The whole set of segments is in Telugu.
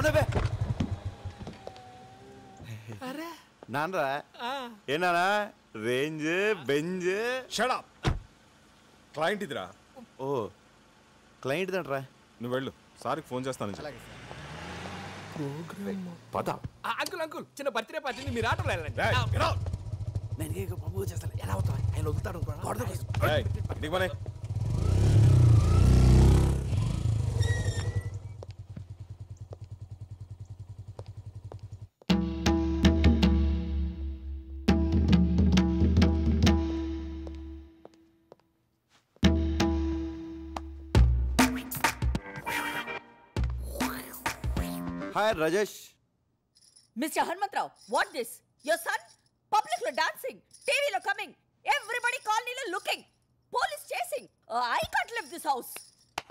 అవునా అరే. నాన్నరా? ఏనానా రేంజ్ బెంజ్. షడా క్లయింట్ ఇదిరా. ఓ క్లయింట్ దంట్రా? నువ్వు వెళ్ళు. సార్కి ఫోన్ చేస్తాను. పద. ఆ, అంకుల్ అంకుల్ చిన్న బర్త్డే పార్టీని మీరు ఆటోలో వెళ్ళండి. నేను చేస్తాను. ఎలా అవుతావు? ఆయన వదులుతాడు hi Rajesh mister Hanumantharao what this your son పబ్లిక్లో డాన్సింగ్ టీవీలో కమింగ్ ఎవ్రీబడి కాలనీలో looking police chasing I can't live this house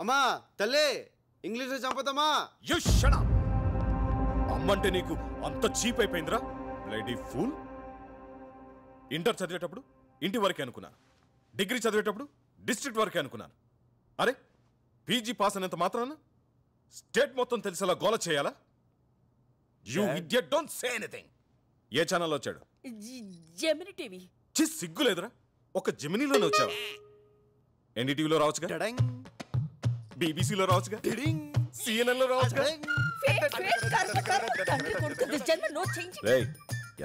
అమ్మా తల్లి ఇంగ్లీష్లో చంపుతామా యు షడా అమ్మంటే నీకు అంత చీప్ అయిపోయిందిరా? లైడీ ఫూల్ ఇంటర్ చదివేటప్పుడు ఇంటి వరకే అనుకున్నాను. డిగ్రీ చదివేటప్పుడు డిస్ట్రిక్ట్ వరకే అనుకున్నాను. అరే పీజీ పాస్ అనేంత మాత్రాన? స్టేట్ మొత్తం తెలిసేలా గోల చేయాలా? You idiot don't say anything ఏ ఛానల్లో వచ్చాడు? జెమిని టీవీ చి సిగ్గు లేదురా. ఒక జెమినీలోనే వచ్చావా. ఎన్డీటీవీలో రావచ్చుగా? టడంగ్ బీబీసీలో రావచ్చుగా? టిడింగ్ సిఎన్ఎన్లో రావచ్చుగా? రేయ్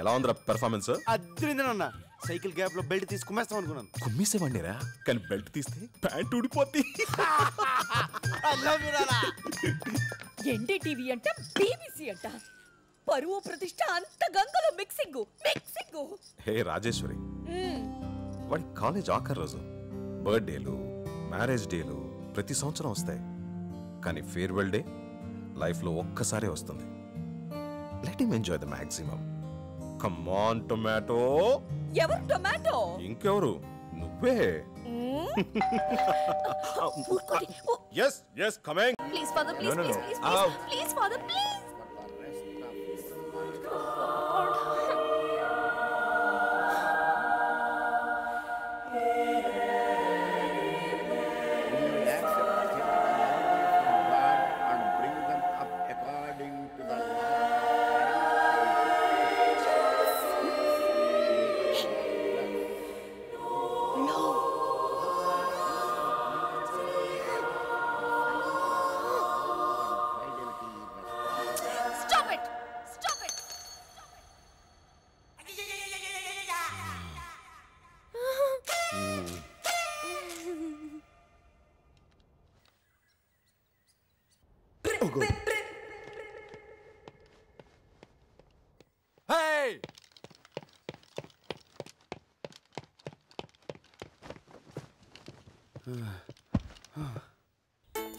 ఎలా ఉందిరా పెర్ఫార్మెన్స్ అద్దరిందనన్న సైకిల్ గ్యాప్లో బెల్ట్ తీసి కుమ్మేస్తాం అనుకున్నాను. కుమ్మేసేవాడినిరా? కానీ బెల్ట్ తీస్తే ప్యాంట్ ఊడిపోద్ది. ఎన్డీటీవీ అంట బీబీసీ అంట. పరువు ప్రతిష్ట అంత గంగలో మిక్సింగ్ మిక్సింగ్. హే రాజేశ్వరి. వాడి కాలేజ్ ఆఖరి రోజు. బర్త్డేలు మ్యారేజ్ డేలు ప్రతి సంవత్సరం వస్తాయి. కానీ ఫేర్వెల్ డే లైఫ్లో ఒక్కసారే వస్తుంది. Let him enjoy the maximum come on tomato ఎవరు టొమాటో? ఇంకెవరు? నువ్వే. Yes yes coming Father, please, No, no, please, no. please,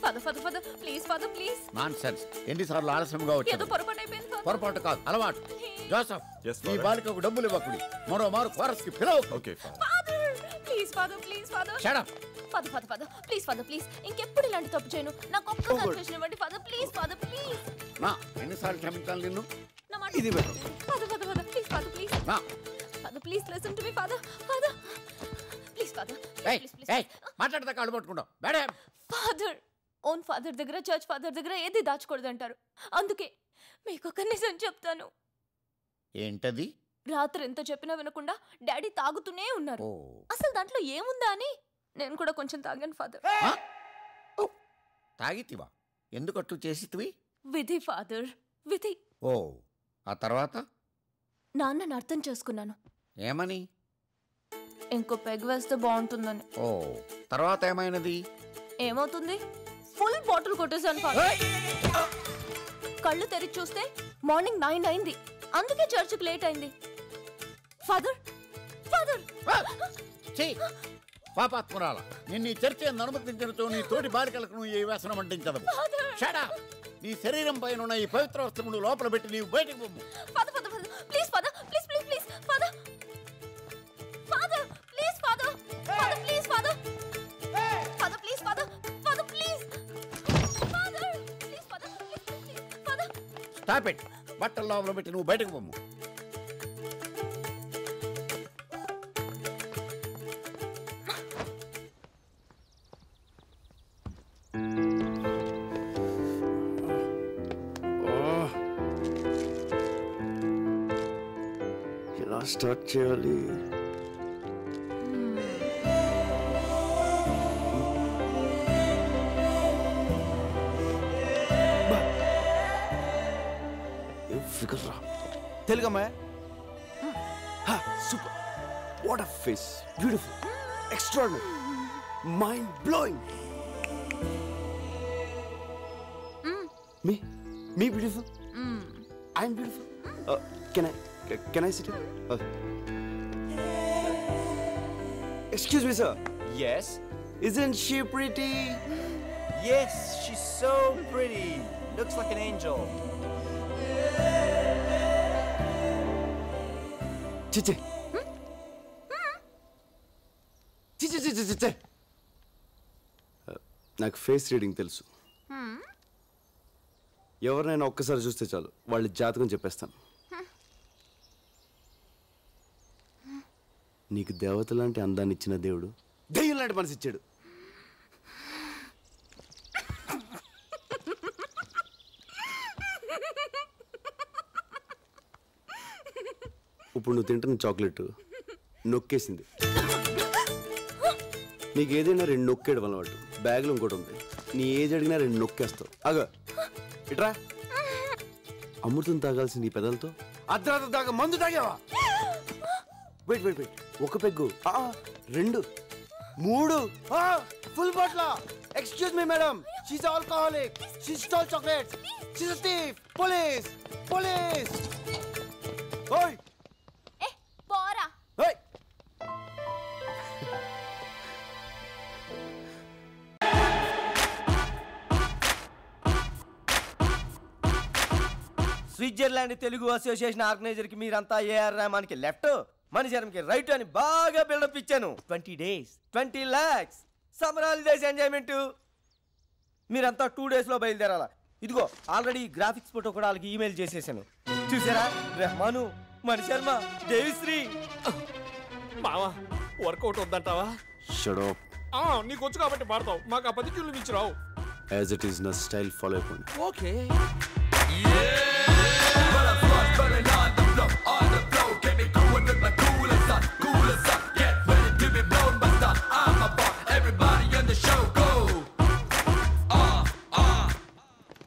Father, Father, Father, please, Father, please. Nonsense ఎన్నిసార్లు ఆలస్యంగా ఏదో వచ్చాను పొరపాటు అయిపోయింది Father. పొరపాటు కాదు అలవాటు. జోసఫ్ Yes, ఈ father. బాలికకు డబ్బులు ఇవ్వకుడి. మరో మారు కోరస్కి పిలవకు okay Father, please, Father, please, Father. Shut up Father, Father, Father, please, Father, please. ఇంకెప్పుడు ఇలాంటి తప్పు చేయను? నాకు ఒక్క కన్ఫ్యూషన్ ఇవ్వండి ఫాదర్. ప్లీజ్ ఫాదర్ ప్లీజ్ నా ఎన్నిసార్లు క్షమించాలి నిన్ను? నా మాట ఇది. Father father father please father please. నా. Father please listen to me father. Father. మాట్లాడతా కాళ్ళు పట్టుకుంటావు. బేడే. ఫాదర్ ఓన్ ఫాదర్ దగ్గర చర్చ్ ఫాదర్ దగ్గర ఏది దాచకూడదు అంటారు అందుకే మీకు ఒక నిజం చెప్తాను. ఏంటది? రాత్రి ఎంత చెప్పినా వినకుండా డాడీ తాగుతూనే ఉన్నారు. అసలు దాంట్లో ఏముందా అని నేను కూడా కొంచెం తాగాను ఫాదర్ తాగితివా? ఎందుకట్టు చేసితివి? విధి ఫాదర్ విధి. ఓ ఆ తర్వాత? నాన్నని అర్థం చేసుకున్నాను. ఏమని? ఇంకో పెగ్ వేస్తే బాగుంటుందని. ఓ తర్వాత ఏమైనది? ఏమవుతుంది? ఫుల్ బాటిల్ కొట్టేశాను ఫాదర్. కళ్ళు తెరిచి చూస్తే మార్నింగ్ నైన్ అయింది. అందుకే చర్చికి లేట్ అయింది. Father father. చెయ్యి పాపాత్మురాల నిన్ను ఈ చర్చ అనుమతించినతో నీ తోటి బాలికలకు నువ్వు ఈ వ్యసనం అంటించదవు షడా నీ శరీరం పైన ఉన్న ఈ పవిత్ర వస్త్రములు లోపల పెట్టి నీవు బయటకు పొమ్ము father. Batal lawan betinu jelas tercele. Telugu అమ్మాయి super what a face beautiful extraordinary mind blowing me me beautiful I'm beautiful can I can I sit excuse me sir Yes? Isn't she pretty? Yes, she's so pretty. Looks like an angel. చిచ్చే. చిచ్చే చిచ్చే చిచ్చే. నాకు ఫేస్ రీడింగ్ తెలుసు. ఎవరినైనా ఒక్కసారి చూస్తే చాలు వాళ్ళ జాతకం చెప్పేస్తాను. నీకు దేవత లాంటి అందాన్ని ఇచ్చిన దేవుడు దెయ్యం లాంటి మనసు ఇచ్చాడు. ఇప్పుడు నువ్వు తింటున్న చాక్లెట్ నొక్కేసింది. నీకు ఏదైనా రెండు నొక్కేయడం అలవాటు. బ్యాగ్లో ఇంకోటి ఉంది. నీ ఏజ్ అడిగినా రెండు నొక్కేస్తావు. అగ ఇట్రా. అమృతం తాగాల్సిన నీ పెదలతో. అర్ధరాత్రి తాగ మందు తాగావా? వెయిట్ వెయిట్ వెయిట్ ఒక పెగ్గు. ఆ, రెండు. మూడు. Full Batla excuse me madam she's alcoholic she stole chocolates she's thief police police ఓయ్ స్విట్జర్లాండ్ తెలుగు అసోసియేషన్ ఆర్గనైజర్కి మీరంతా ఏఆర్ రెహమాన్కి లెఫ్ట్ మణిశరంకి రైట్ అని బాగా బిల్డప్ ఇచ్చాను. Twenty days. Twenty lakhs. Summer holidays enjoyment. మీరంతా టూ డేస్లో బయలుదేరాలా. ఇదిగో ఆల్రెడీ గ్రాఫిక్స్ ఫోటో కూడా వాళ్ళకి ఈమెయిల్ చేసేసాను. చూసారా? రెహమాను మణిశర్మ దేవిశ్రీ. మావా వర్కౌట్ వద్దంటావా? ఆ, నీకు వచ్చు కాబట్టి పాడతావు మాకు ఆ పది కిలో నుంచి రావు. యాజ్ ఇట్ ఈస్ నా స్టైల్ ఫాలో అయిపోండి. Okay.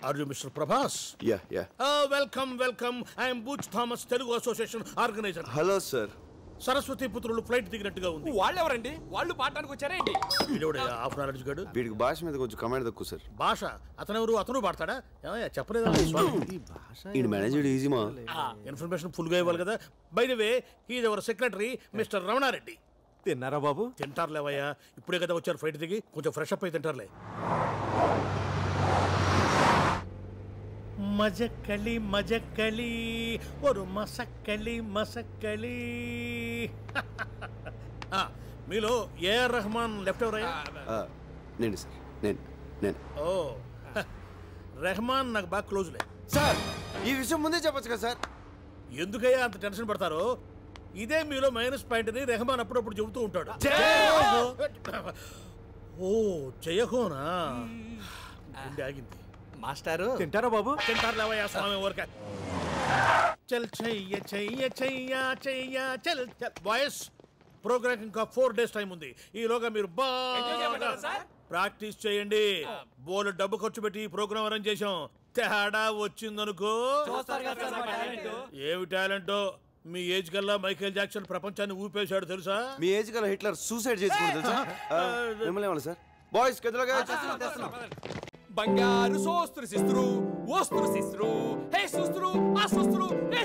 Are you mister Prabhas yeah yeah welcome welcome I'm Booch Thomas Telugu association organizer hello sir Saraswati పుత్రులు ఫ్లైట్ దిగినట్టుగా ఉంది. వాళ్ళు ఎవరండి వాళ్ళు పాడటానికి వచ్చారేంటి వీడోడే హాఫ్ నాలెడ్జ్ గడు వీడికి భాష మీద కొంచెం కమాండ్ తక్కువ సార్ భాష? అతనెవరు? అతను పాడతాడా? ఏమయ్య, చెప్పలేదా? ఈ మేనేజర్ ఈజీ మా. ఇన్ఫర్మేషన్ ఫుల్గా ఇవ్వాలి కదా. By the way he's our secretary mister Ramana Reddy తిన్నారా బాబు? తింటారులేవయ్యా ఇప్పుడే కదా వచ్చారు ఫ్లైట్ దిగి. కొంచెం ఫ్రెష్ అప్ అయి తింటారులే. మజక్కలి మజక్కలి ఒక మసక్కలి మసక్కలి. ఆ, మీలో ఏఆర్ రెహమాన్ లెఫ్ట్ ఎవరయ్యా నేను సార్ నేను నేను. ఓ రెహమాన్ నాకు బాగా క్లోజ్లే సార్ ఈ విషయం ముందే చెప్పొచ్చు కదా సార్? ఎందుకయ్యా అంత టెన్షన్ పడతారో? ఇదే మీలో మైనస్ పాయింట్ అని రెహమాన్ అప్పుడప్పుడు చెబుతూ ఉంటాడు. ఓ జయహోనా గుండె ఆగింది. మాస్టారు. తింటారా బాబు? తింటారులేవయ్యా స్వామి ఊరికే. చల్ చెయ్య చెయ్య చెయ్య చెయ్య చల్ చల్. వాయిస్ ప్రోగ్రామ్ ఇంకా ఫోర్ డేస్ టైం ఉంది. ఈలోగా మీరు బాగా ప్రాక్టీస్ చేయండి. బోలు డబ్బు ఖర్చు పెట్టి ఈ ప్రోగ్రామ్ అరేంజ్ చేశాం. తేడా వచ్చిందనుకో. ఏమి టాలెంట్? మీ ఏజ్ కల్లా మైకేల్ జాక్సన్ ప్రపంచాన్ని ఊపేశాడు తెలుసా? మీ ఏజ్ గల హిట్లర్ సూసైడ్ చేసుకుంటుంది తెలుసా? మిమ్మల్ని ఏమన్నా సార్? బాయ్స్ గదిలోగా తెస్తున్నాం బంగారు సోస్త్రు సిస్త్రు ఓస్త్రు సిస్త్రు హే సుస్త్రు ఆ సుస్త్రు హే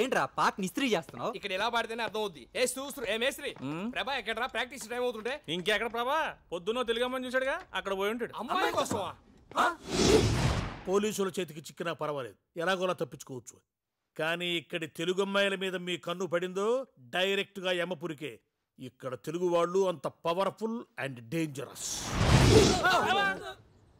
ఏంట్రా పాటని ఇస్త్రీ చేస్తున్నావు? ఇక్కడ ఎలా పాడితేనే అర్థం అవుద్ది ఏ సూస్త్రు ఏ మేస్త్రి? ప్రభా ఎక్కడరా ప్రాక్టీస్ టైం అవుతుంటే? ఇంకెక్కడ ప్రభా? పొద్దున్న తెలుగమ్మని చూశాడుగా అక్కడ పోయి ఉంటాడు. అమ్మాయి కోసమా? పోలీసుల చేతికి చిక్కినా పర్వాలేదు. ఎలాగోలా తప్పించుకోవచ్చు. కానీ ఇక్కడి తెలుగు అమ్మాయిల మీద మీ కన్ను పడిందో డైరెక్ట్గా యమపురికే. ఇక్కడ తెలుగు వాళ్ళు అంత పవర్ఫుల్ అండ్ డేంజరస్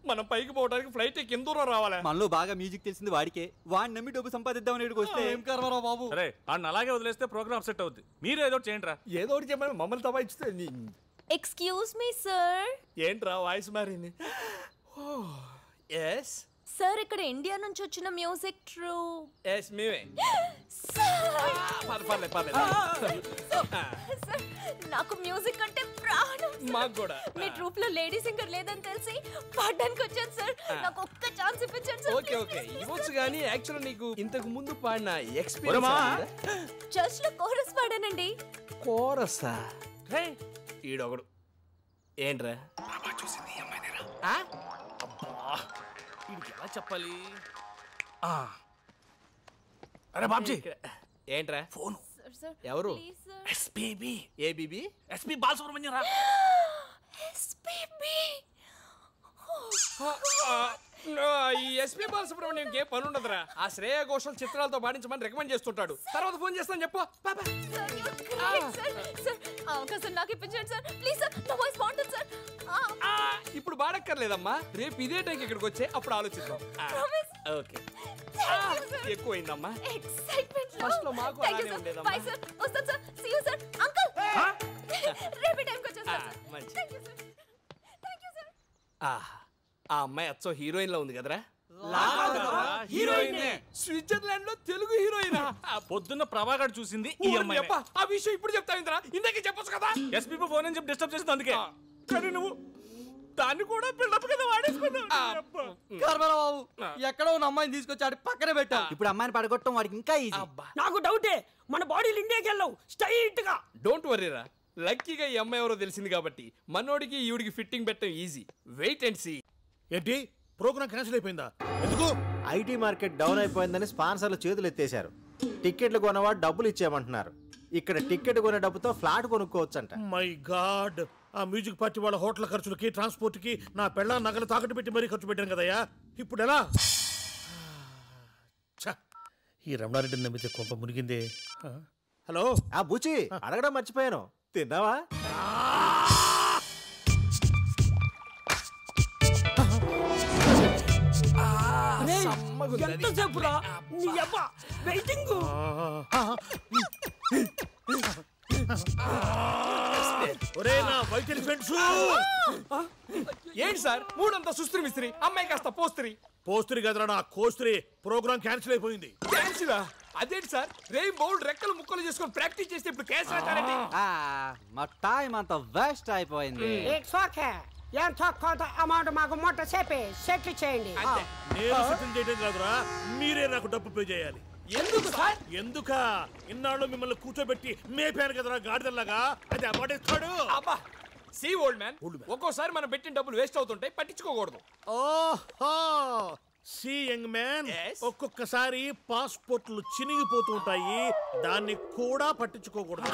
మనం పైకి పోవడానికి ఫ్లైట్ కింద దూరం రావాలా. మనలో బాగా మ్యూజిక్ తెలిసింది వాడికే. వాడిని నమ్మి డబ్బు సంపాదిద్దామని ఇక్కడికి వస్తే ఏం కర్మరా బాబు? అరే అన్న అలాగే వదిలేస్తే ప్రోగ్రామ్ సెట్ అవుద్ది. మీరు ఏదో ఒకటి చేయండి రా. ఏదో ఒకటి చెప్పమని మమ్మల్ని నీ- ఎక్స్క్యూజ్ మీ సార్ ఏంట్రా వాయిస్ మారింది? ఎస్ సార్ ఇక్కడ ఇండియా నుంచి వచ్చిన మ్యూజిక్ ట్రూ. ఎస్ మేమే పర్లేదు పర్లేదు సార్ నాకు మ్యూజిక్ అంటే ప్రాణం. మాకు కూడా. మీ ట్రూప్లో లేడీ సింగర్ లేదని తెలిసి పాడడానికి వచ్చాను సార్. నాకు ఒక్క ఛాన్స్ ఇప్పించండి సార్. ఓకే ఓకే ఇవ్వచ్చు కానీ యాక్చువల్ నీకు ఇంతకు ముందు పాడిన. ఎక్స్పీరియన్స్ చర్చ్లో కోరస్ పాడానండి. కోరసా? రే ఈడొకడు. ఏంట్రా? ఆ? అబ్బా. వీడికి ఎలా చెప్పాలి? ఆ, అరే బాబ్జీ! ఏంట్రా? ఫోన్. ఎవరు? ఎస్పీబీ. ఏ బీబీ ఎస్పీ బాలసుబ్రహ్మణ్యం రా. ఎస్పీబీ? ఈ ఎస్పీ బాలసుబ్రహ్మణ్యం ఏ పని ఉండదురా ఆ శ్రేయ ఘోషల్ చిత్రాలతో పాడించమని రికమెండ్ చేస్తుంటాడు. తర్వాత ఫోన్ చేస్తాను చెప్పు. అవకాశం నాకు ఇప్పించండి సార్ ప్లీజ్ సార్ నా వాయిస్ బాగుంటుంది సార్ ఇప్పుడు బాడక్కర్లేదమ్మా. రేపు ఇదే టైంకి ఇక్కడికి వచ్చే అప్పుడు ఆలోచిద్దాం. ఓకే. ఎక్కువైందమ్మా. ఎక్సైట్మెంట్ First లో మాకు అలానే ఉండేదమ్మా. బై సార్ వస్తాను sir see you sir uncle రేపటి టైంకి వచ్చేస్తాను ఆ, సార్ మంచిది. Thank you sir thank you sir ఆ ఆ అమ్మాయి అచ్చో హీరోయిన్లో ఉంది కదరా హీరోయిన్. స్విట్జర్లాండ్లో తెలుగు హీరోయిన్? పొద్దున్న ప్రభాకర్ చూసింది ఈ అమ్మాయి ఆ విషయం ఇప్పుడు చెప్తా ఇంద్రా. ఇందాకే చెప్పొచ్చు కదా? ఎస్పీ ఫోన్ అని చెప్పి డిస్టర్బ్ చేసింది అందుకే. కానీ నువ్వు దాన్ని కూడా బిల్డప్ కదా వాడేసుకున్నావు. ఎక్కడో ఉన్న అమ్మాయిని తీసుకొచ్చాడు పక్కన పెట్టా ఇప్పుడు అమ్మాయిని పడగొట్టడం వాడికి ఇంకా ఈజీ నాకు డౌటే మన బాడీలు ఇండియాకి వెళ్ళవు. స్ట్రైట్గా. డోంట్ వరీరా లక్కీగా ఈ అమ్మాయి ఎవరో తెలిసింది కాబట్టి మనోడికి ఈవిడికి ఫిట్టింగ్ పెట్టడం ఈజీ వెయిట్ అండ్ సీ ఏంటి? ప్రోగ్రామ్ క్యాన్సిల్ అయిపోయిందా? ఎందుకు? ఐటీ మార్కెట్ డౌన్ అయిపోయిందని స్పాన్సర్లు చేతులు ఎత్తేశారు. టిక్కెట్లు కొనవాడు డబ్బులు ఇచ్చేయమంటున్నారు. ఇక్కడ టిక్కెట్ కొనే డబ్బుతో ఫ్లాట్ కొనుక్కోవచ్చంట. మై గాడ్ ఆ మ్యూజిక్ పార్టీ వాళ్ళ హోటల్ ఖర్చులకి ట్రాన్స్పోర్ట్కి నా పెళ్ళ నగలు తాకట్టు పెట్టి మరీ ఖర్చు పెట్టాను కదయ్యా. ఇప్పుడు ఎలా? ఛ, ఈ రమణారెడ్డిని నమ్మితే కొంప మునిగిందే. హలో? ఆ బుచి అడగడం మర్చిపోయాను. తిన్నావా? ఎంతసేపు రా నీ అబ్బా. వెయిటింగ్. ఒరే నా వైట్ ఎలిఫెంట్స్ ఏంటి సార్? మూడంతా సుస్త్రి మిస్త్రి అమ్మాయి కాస్త పోస్త్రి. పోస్త్రి కదరా నా కోస్త్రి. ప్రోగ్రామ్ క్యాన్సిల్ అయిపోయింది. క్యాన్సిలా? అదేంటి సార్? రేయ్ బౌల్ రెక్కలు ముక్కలు చేసుకొని ప్రాక్టీస్ చేస్తే ఇప్పుడు క్యాన్సిల్ అంటారండి మా టైం అంత వేస్ట్ అయిపోయింది. ఇట్స్ ఓకే ఎంత కొంత అమౌంట్ మాకు మొట్ట చెప్పి సెటిల్ చేయండి. నేను సెటిల్ చేయడం కాదురా మీరే నాకు డబ్బు పే చేయాలి. ఎందుకు సార్? ఎందుక? ఇన్నాళ్ళు మిమ్మల్ని కూర్చోబెట్టి మేపాను కదరా గాడిదల్లాగా? అది అమ్మడేస్తాడు అబ్బా సి ఓల్డ్ మ్యాన్ ఒక్కోసారి మనం పెట్టిన డబ్బులు వేస్ట్ అవుతుంటాయి పట్టించుకోకూడదు. ఓహో! See young man Yes. ఒక్కొక్కసారి పాస్పోర్ట్లు చినిగిపోతూ ఉంటాయి. దాన్ని కూడా పట్టించుకోకూడదు.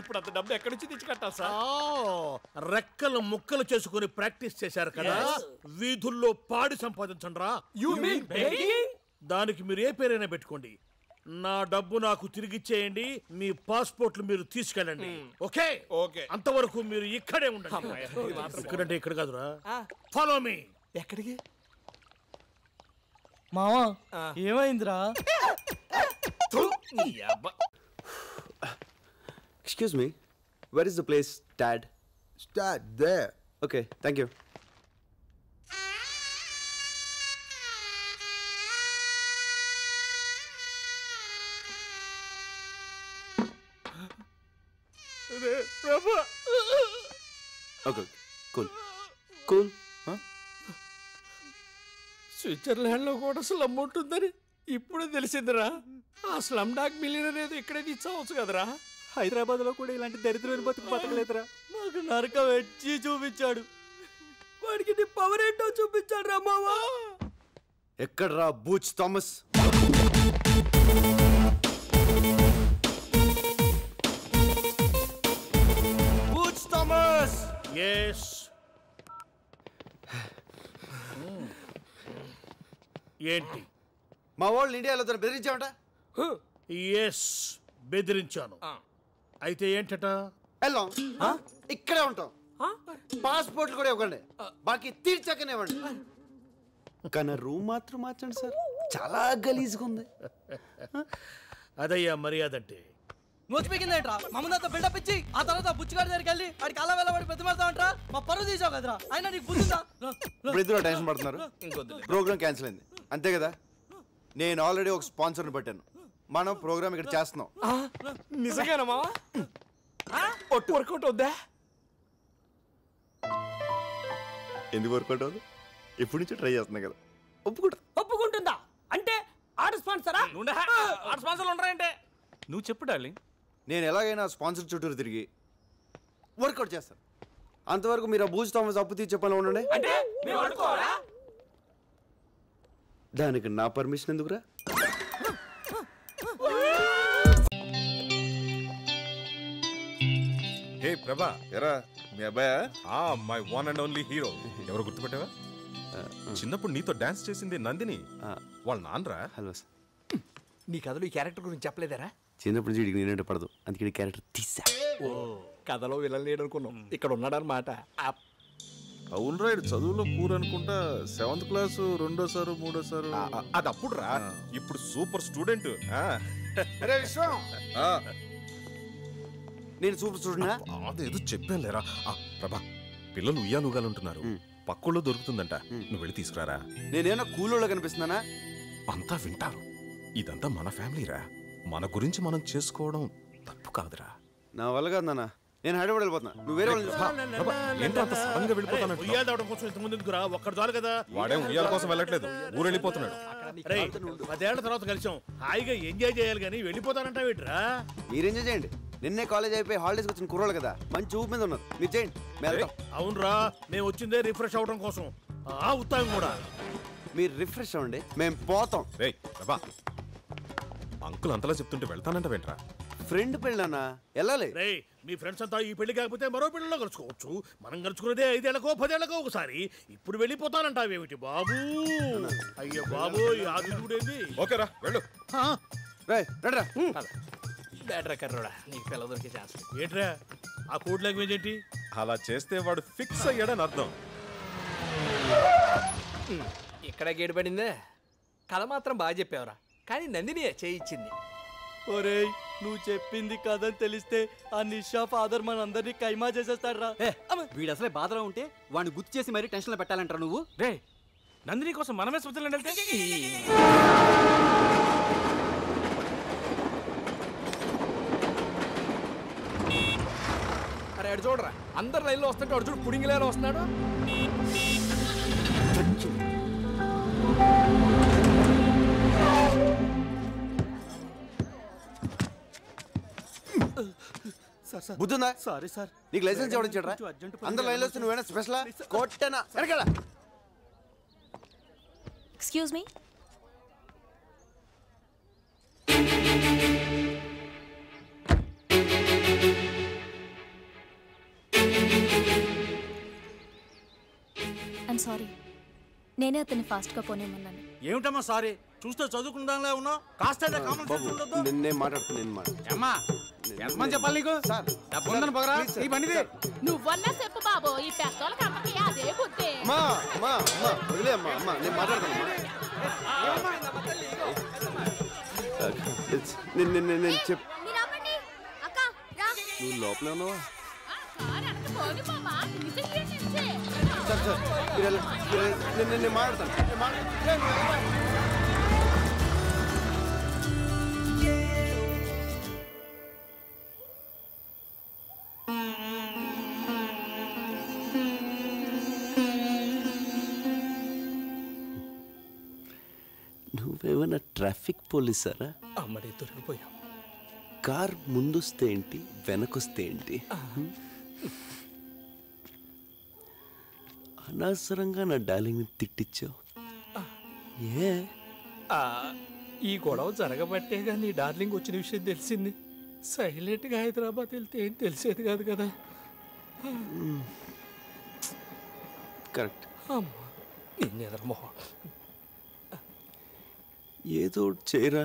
ఇప్పుడు అంత డబ్బు ఎక్కడి నుంచి తెచ్చి కట్టాలి సార్? ఓ, రెక్కలు ముక్కలు చేసుకుని ప్రాక్టీస్ చేశారు కదా? వీధుల్లో పాడి సంపాదించండి రా యు మీన్ బెగ్గింగ్ దానికి మీరు ఏ పేరైనా పెట్టుకోండి. నా డబ్బు నాకు తిరిగిచ్చేయండి మీ పాస్పోర్ట్లు మీరు తీసుకెళ్ళండి. ఓకే? ఓకే. అంతవరకు మీరు ఇక్కడే ఉండండి. ఇక్కడంటే ఇక్కడ కాదురా. ఫాలో మీ ఎక్కడికి? మావా ఏమైందిరా? Excuse me where is the place dad Start there. Okay thank you okay cool cool స్విట్జర్లాండ్లో కూడా స్లమ్ ఉంటుందని ఇప్పుడే తెలిసిందిరా. ఆ స్లమ్ డాగ్ మిలియనర్ ఏదో ఇక్కడే తీసుకోవచ్చు కదరా. హైదరాబాద్లో కూడా ఇలాంటి దరిద్రమైన బతుకు బతకలేదురా. మాకు నరకం వచ్చి చూపించాడు. వాడికి నీ పవర్ ఏంటో చూపించాడు రా మావా. ఎక్కడ్రా బూచ్ థామస్? ఏంటి? మా వాళ్ళు ఇండియాలో తను బెదిరించామట ఎస్ బెదిరించాను. అయితే ఏంటట? వెళ్ళాం ఇక్కడే ఉంటాం. పాస్పోర్ట్లు కూడా ఇవ్వండి బాకీ తీర్చాకనే ఇవ్వండి కానీ రూమ్ మాత్రం మార్చండి సార్. చాలా గలీజ్గా ఉంది. అదయ్యా మర్యాద అంటే. నోచిపోయిందేంట్రా మా ముందు బిల్డప్ ఇచ్చి ఆ తర్వాత బుచ్చిగాడి దగ్గరికి వెళ్ళి ఆడికి అలా వెళ్ళబడి ప్రతిమాడతామంట్రా మా పరువు తీసావు కదరా? అయినా నీకు బుద్ధిందా టెన్షన్ పడుతున్నారు. ప్రోగ్రామ్ క్యాన్సిల్ అయింది. అంతే కదా? నేను ఆల్రెడీ ఒక స్పాన్సర్ని పెట్టాను. మనం ప్రోగ్రామ్ ఇక్కడ చేస్తున్నాం. నిజంగానా మావా? ఒట్టు. వర్కౌట్ వద్దా ఎందుకు వర్కౌట్ అవ్వదు? ఎప్పటి నుంచి ట్రై చేస్తున్నా కదా. ఒప్పుకుంటా. ఒప్పుకుంటుందా? అంటే ఆడ స్పాన్సరా? ఆడ స్పాన్సర్లు ఉండరంటే. నువ్వు చెప్పు డార్లింగ్. నేను ఎలాగైనా స్పాన్సర్ చుట్టూరు తిరిగి వర్కౌట్ చేస్తాను. అంతవరకు మీరు ఆ బూజ్ థామస్ అప్పు తీర్చే పనిలో ఉండండి. అంటే దానికి నా పర్మిషన్ ఎందుకురా? హే ప్రభా. ఎరా మీ అబ్బాయా? ఆ my one and only hero ఎవరు గుర్తుపెట్టావా? చిన్నప్పుడు నీతో డాన్స్ చేసింది నందిని. వాళ్ళ నాన్నరా? హలో నీ కథలో ఈ క్యారెక్టర్ గురించి చెప్పలేదరా? చిన్నప్పటి నుంచి వీడికి నేనంటే పడదు. అందుకే క్యారెక్టర్ తీసా. ఓ కథలో విలన్ లేడు అనుకున్నాం ఇక్కడ ఉన్నాడనమాట అవును రా చదువులో పూర్ అనుకుంటా సెవెంత్ క్లాస్ రెండోసారు మూడోసారు. అది అప్పుడు రా ఇప్పుడు సూపర్ స్టూడెంట్ నేను సూపర్ స్టూడెంట్ అదేదో చెప్పాను లేరా. ఆ, ప్రభా పిల్లలు ఉయ్యాలుగాలు ఉంటున్నారు పక్కలో దొరుకుతుందంట. నువ్వు వెళ్ళి తీసుకురారా? నేనేమన్నా కూలోళ్ళ కనిపిస్తున్నానా? అంతా వింటారు. ఇదంతా మన ఫ్యామిలీరా మన గురించి మనం చేసుకోవడం తప్పు కాదురా. నా వల్ల కాదు నాన్న. నేను హైదరాబాద్ వెళ్ళిపోతున్నా. నువ్వు వేరే. ఏంటో అంత సడన్గా వెళ్ళిపోతానంటున్నావు? ఉయ్యాల దావడం కోసం ఇంతకుముందు ఎందుకురా ఒక్కడు చాలు కదా. వాడేం ఉయ్యాల కోసం వెళ్ళట్లేదు. ఊరు వెళ్ళిపోతున్నాడు. రే పదేళ్ళ తర్వాత కలిసాం. హాయిగా ఎంజాయ్ చేయాలి కానీ వెళ్ళిపోతానంటావేట్రా మీరు ఎంజాయ్ చేయండి. నిన్నే కాలేజ్ అయిపోయి హాలిడేస్కి వచ్చిన కుర్రోళ్ళు కదా మంచి ఊపు మీద ఉన్నారు. మీరు చేయండి. అవునరా మేము వచ్చిందే రిఫ్రెష్ అవడం కోసం. ఆ ఉత్తాం కూడా. మీరు రిఫ్రెష్ అవ్వండి. మేము పోతాం. రే అంకుల్ అంతలా చెప్తుంటే వెళ్తానంటావేంట్రా? ఫ్రెండ్ పెళ్ళన్నా వెళ్ళాలి. రే మీ ఫ్రెండ్స్ అంతా ఈ పెళ్ళి కాకపోతే మరో పెళ్ళిలో కలుసుకోవచ్చు. మనం కలుసుకున్నదే ఐదేళ్ళకో పదేళ్ళకో ఒకసారి. ఇప్పుడు వెళ్ళిపోతానంటావేమిటి బాబు? అయ్యో బాబు ఈ ఆదిత్యుడేంది ఓకేరా వెళ్ళు. రే రండిరా బ్యాటరా కర్రోడా నీకు పిల్ల దొరికే ఛాన్స్ ఏంట్రా? ఆ కోడ్ లాంగ్వేజ్ ఏంటి? అలా చేస్తే వాడు ఫిక్స్ అయ్యాడని అర్థం. ఇక్కడ గేడు పడిందే? కథ మాత్రం బాగా చెప్పావురా. కానీ నందిని చేయించింది. ఒరేయ్ నువ్వు చెప్పింది కదని తెలిస్తే ఆ నిషా ఫాదర్ మన అందరినీ కైమా చేసేస్తాడు రా వీడు అసలే బాధలో ఉంటే వాడిని గుర్తు చేసి మరీ టెన్షన్లో పెట్టాలంటారా నువ్వు? రే నందిని కోసం మనమే స్విట్జర్లాండ్ వెళ్తే అరే అడు చూడరా. అందరు లైన్లో వస్తుంటే అడు చూడు పుడింగిలేలో వస్తున్నాడు. బుద్ధుందా? Sorry sir. నీకు లైసెన్స్ ఎవరు ఇచ్చాడ్రా? కొంచెం అర్జెంట్ పని అందరు లైన్లో వస్తే నువ్వేనా స్పెషలా కొట్టనా ఎక్స్క్యూజ్ మీ ఐమ్ సారీ. నేనే అతన్ని ఫాస్ట్గా పోనేమన్నాను ఏమిటమ్మా సారీ? చూస్తే చదువుకుందాంలే ఉన్నావు. కాస్త నిన్నే మాట్లాడుతున్నా అమ్మా ఎంతమంది చెప్పాలి నీకు? డబ్బు ఉందని పగరా? ఈ బండిది? నువ్వన్నా చెప్పు బాబు ఈ పెద్దోళ్ళకి అమ్మకి అదే బుద్ధి. అమ్మా అమ్మా అమ్మా వదిలే అమ్మా అమ్మా నేను మాట్లాడతాను నేను నేను నేను- నేను చెప్ నువ్వు లోపలే ఉన్నావా? సార్ సార్ నేను మాట్లాడతాను. ట్రాఫిక్ పోలీసారా? అమ్మడే దొరికిపోయాం. కార్ ముందొస్తే ఏంటి వెనకొస్తే ఏంటి? అనవసరంగా నా డార్లింగ్ని తిట్టించావు ఏ? ఈ గొడవ జరగబట్టేగా నీ డార్లింగ్ వచ్చిన విషయం తెలిసింది. సైలెంట్గా హైదరాబాద్ వెళ్తే ఏం తెలిసేది కాదు కదా. కరెక్ట్. అమ్మా నీ ఎదరమోహం ఏదో ఒకటి చేయరా.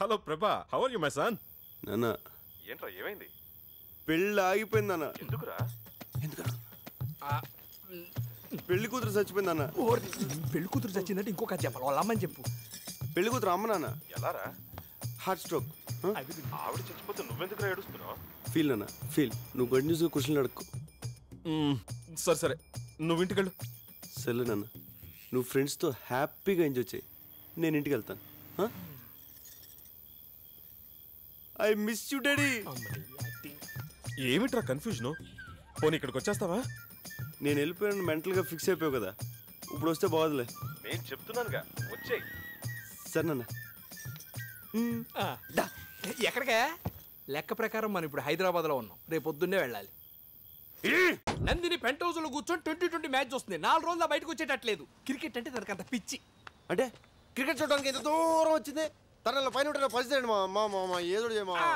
Hello Prabha how are you my son నాన్న. ఏంట్రా ఏమైంది? పెళ్ళి ఆగిపోయింది అన్న ఎందుకురా? పెళ్ళి కూతురు చచ్చిపోయింది అన్న పెళ్ళి కూతురు చచ్చిందంటే ఇంకొక చెప్పాలి వాళ్ళ అమ్మని చెప్పు. పెళ్ళి కూతురు అమ్మ నాన్న. ఎలారా? Heart stroke. ఆవిడ చచ్చిపోతే నువ్వెందుకు ఏడుస్తున్నావు? ఫీల్ అన్న ఫీల్. నువ్వు కంటిన్యూస్గా క్వశ్చన్లు అడుక్కో. సరే సరే. నువ్వు ఇంటికి వెళ్ళు సరే నాన్న. నువ్వు ఫ్రెండ్స్తో హ్యాపీగా ఎంజాయ్ చేయి. నేను ఇంటికి వెళ్తాను. ఐ మిస్ యూ డాడీ ఏమిట్రా కన్ఫ్యూజన్ పోనీ ఇక్కడికి వచ్చేస్తావా? నేను వెళ్ళిపోయాను మెంటల్గా ఫిక్స్ అయిపోయావు కదా. ఇప్పుడు వస్తే బాగోదులే. నేను చెప్తున్నానుగా వచ్చేయ్. సరే నాన్న. ఆ, దా. ఎక్కడికే? లెక్క ప్రకారం మనం ఇప్పుడు హైదరాబాద్లో ఉన్నాం. రేపు పొద్దున్నే వెళ్ళాలి. నందిని పెంట్ హౌస్లో కూర్చొని ట్వంటీ ట్వంటీ మ్యాచ్ వస్తుంది నాలుగు రోజులు బయటకు వచ్చేటట్లేదు. క్రికెట్ అంటే దానికి అంత పిచ్చి. అంటే క్రికెట్ చూడడానికి ఎంత దూరం వచ్చింది? తనలో పైన ఉంటే పరిస్థితి మా మా ఏదో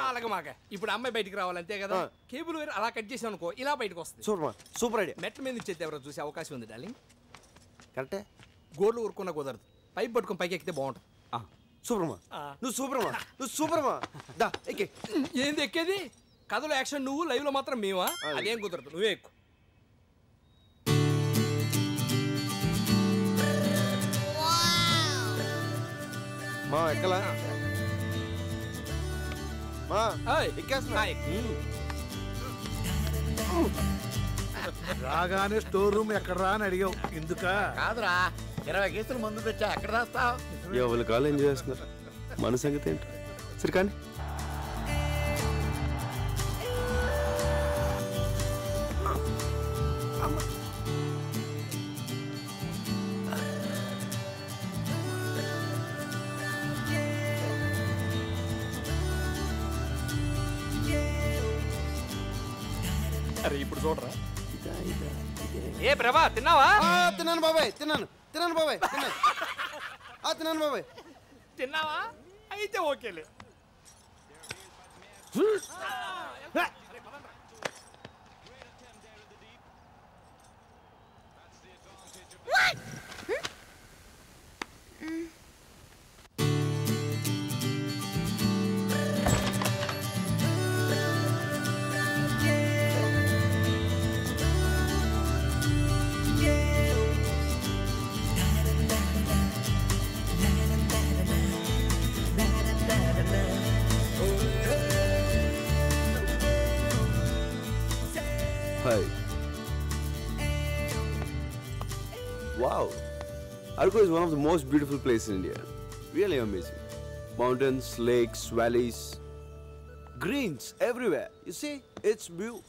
అలాగే మాక. ఇప్పుడు అమ్మాయి బయటికి రావాలి అంతే కదా? కేబుల్ వేరు అలా కట్ చేసాం అనుకో ఇలా బయటకు వస్తుంది. Super super idea. మెట్ల మీద ఇచ్చేది ఎవరో చూసే అవకాశం ఉంది డార్లింగ్. కరెక్టే. గోర్లు ఊరుకున్న కుదరదు. పైప్ పట్టుకొని పైకి ఎక్కితే బాగుంటుంది. సూపర్ మా. నువ్వు సూపర్ మా నువ్వు సూపర్ మా. దా ఎక్కే. ఏంది ఎక్కేది? కథలో యాక్షన్ నువ్వు లైవ్లో మాత్రం మేమా? అదేం కుదరదు నువ్వే ఎక్కువ. మా ఎక్కలా? మా ఎక్కేస్తున్నా. రాగానే స్టోర్ రూమ్ ఎక్కడ రా అని అడిగావు. ఎందుకా? కాదురా ఇరవై కేసులు మందు తెచ్చా ఎక్కడ రాస్తావు? ఎవరి కాలు ఎంజాయ్ చేస్తున్నారు? మన సంగతి ఏంటి? సరే కానీ అరే ఇప్పుడు చూడరా. ఏ ప్రభా తిన్నావా? తిన్నాను బాబాయ్ తిన్నాను తిన్నాను బాబాయ్ తిన్నాను. ఆ, తిన్నాను బాబాయ్. తిన్నావా? అయితే ఓకేలే. Hi. Arco is one of the most beautiful places in India. Really amazing. Mountains, lakes, valleys, greens everywhere. You see, it's beautiful.